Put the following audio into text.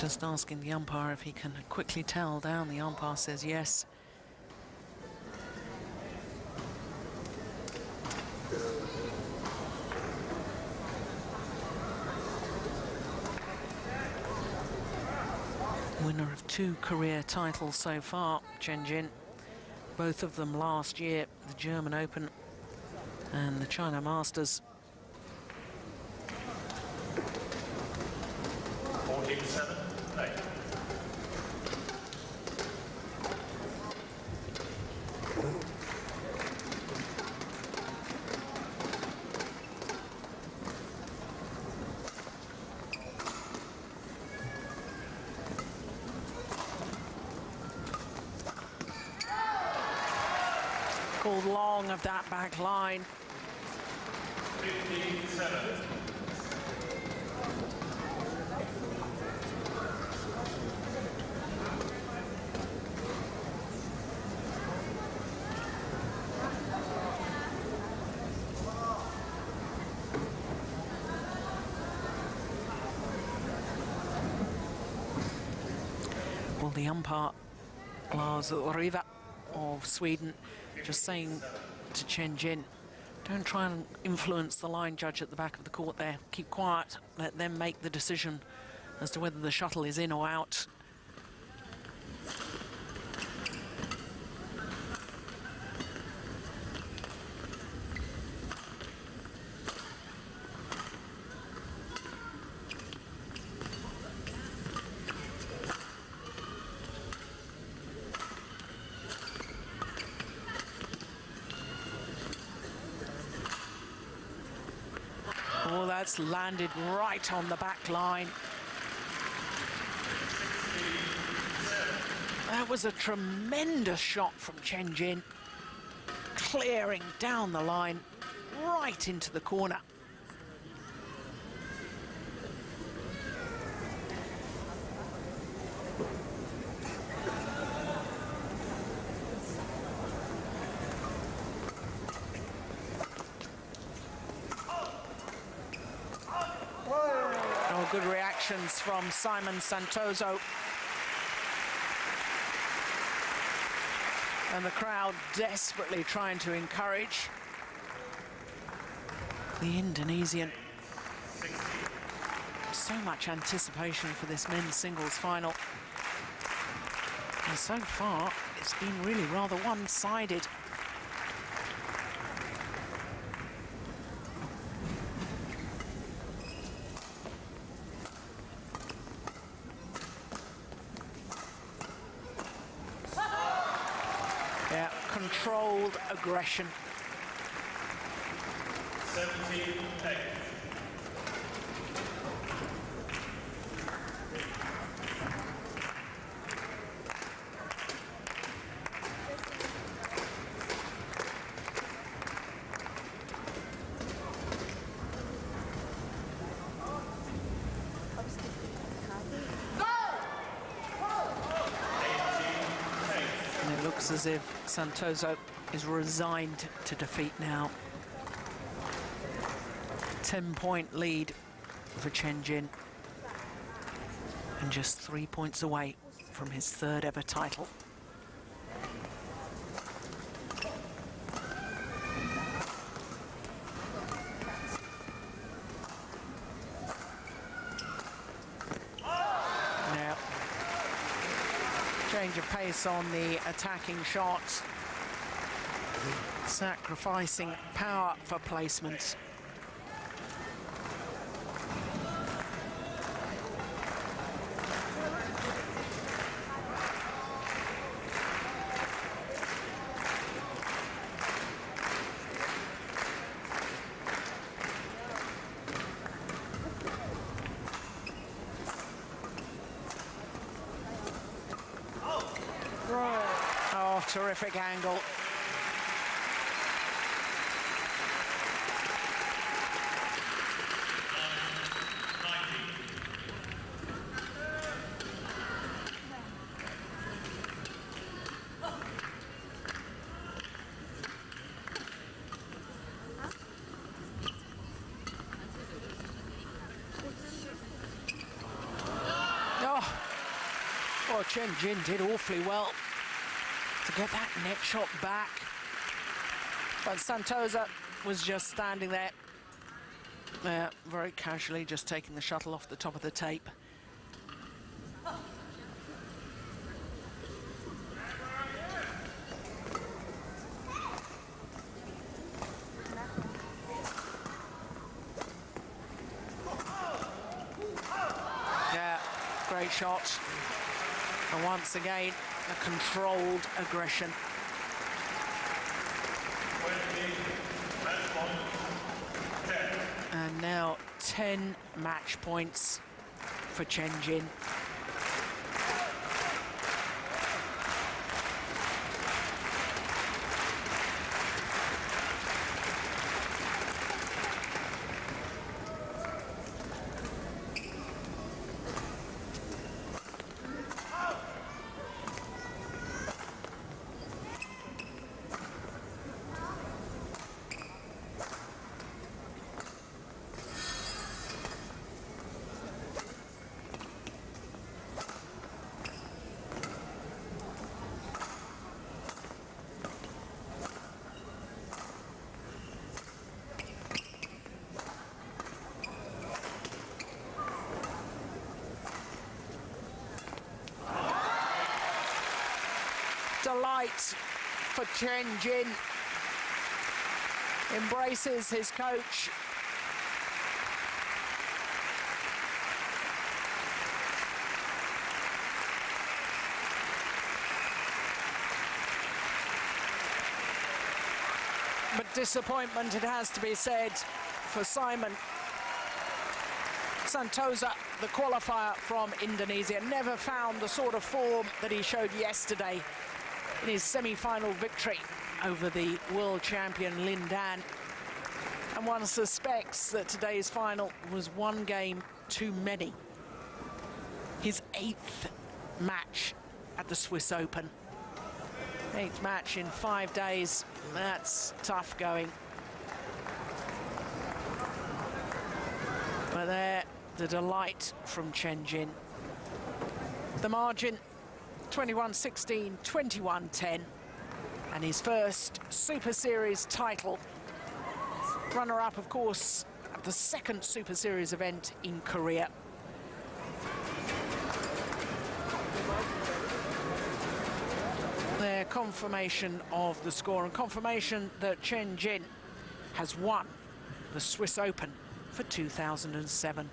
Just asking the umpire if he can quickly tell down. The umpire says yes. Winner of two career titles so far, Chen Jin. Both of them last year, the German Open and the China Masters. 14-7, eight. Called long of that back line. 15-7. The umpire, Lars Riva of Sweden, just saying to Chen Jin, don't try and influence the line judge at the back of the court there. Keep quiet, let them make the decision as to whether the shuttle is in or out. Oh, that's landed right on the back line. That was a tremendous shot from Chen Jin, clearing down the line right into the corner. Oh, good reactions from Simon Santoso. And the crowd desperately trying to encourage the Indonesian. So much anticipation for this men's singles final. And so far, it's been really rather one-sided. Yeah, controlled aggression. 17-8. And it as if Santoso is resigned to defeat now. 10 point lead for Chen Jin. And just three points away from his third ever title. Change of pace on the attacking shots. Sacrificing power for placement. Oh, terrific angle. Oh, oh, Chen Jin did awfully well to get that net shot back. But Santoso was just standing there, there very casually, just taking the shuttle off the top of the tape. Yeah, great shot. And once again, a controlled aggression. 20, match point, 10. And now 10 match points for Chen Jin. Delight for Chen Jin. Embraces his coach. But disappointment, it has to be said, for Simon Santoso, the qualifier from Indonesia, never found the sort of form that he showed yesterday in his semi-final victory over the world champion Lin Dan. And one suspects that today's final was one game too many. His eighth match at the Swiss Open. Eighth match in five days. That's tough going. But there, the delight from Chen Jin. The margin 21-16, 21-10. And his first Super Series title. Runner-up, of course, at the second Super Series event in Korea. Their confirmation of the score and confirmation that Chen Jin has won the Swiss Open for 2007.